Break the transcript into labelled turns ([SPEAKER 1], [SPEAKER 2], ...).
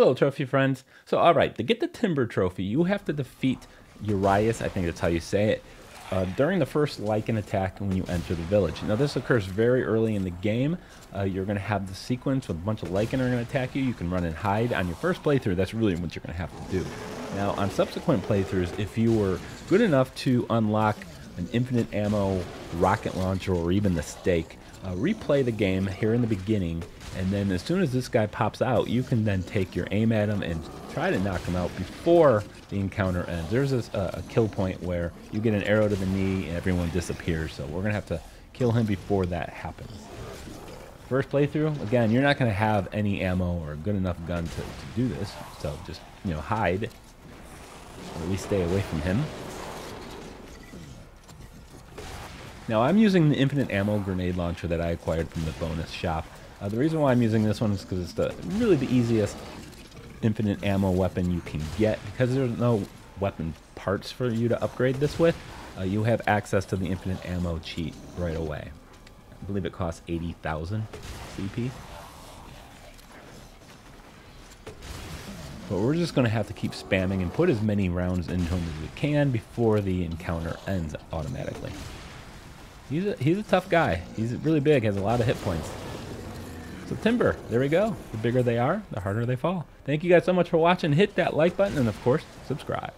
[SPEAKER 1] Hello, trophy friends. So, all right, to get the Timber Trophy, you have to defeat Urias, I think that's how you say it, uh, during the first Lycan attack when you enter the village. Now, this occurs very early in the game. Uh, you're going to have the sequence with a bunch of Lycan are going to attack you. You can run and hide. On your first playthrough, that's really what you're going to have to do. Now, on subsequent playthroughs, if you were good enough to unlock an infinite ammo rocket launcher or even the stake, uh, replay the game here in the beginning, and then as soon as this guy pops out, you can then take your aim at him and try to knock him out before the encounter ends. There's a, a kill point where you get an arrow to the knee and everyone disappears, so we're going to have to kill him before that happens. First playthrough, again, you're not going to have any ammo or a good enough gun to, to do this, so just, you know, hide, or at least stay away from him. Now I'm using the infinite ammo grenade launcher that I acquired from the bonus shop. Uh, the reason why I'm using this one is because it's the really the easiest infinite ammo weapon you can get. Because there's no weapon parts for you to upgrade this with, uh, you have access to the infinite ammo cheat right away. I believe it costs 80,000 CP. But we're just going to have to keep spamming and put as many rounds into him as we can before the encounter ends automatically. He's a, he's a tough guy. He's really big, has a lot of hit points. So Timber, there we go. The bigger they are, the harder they fall. Thank you guys so much for watching. Hit that like button and of course, subscribe.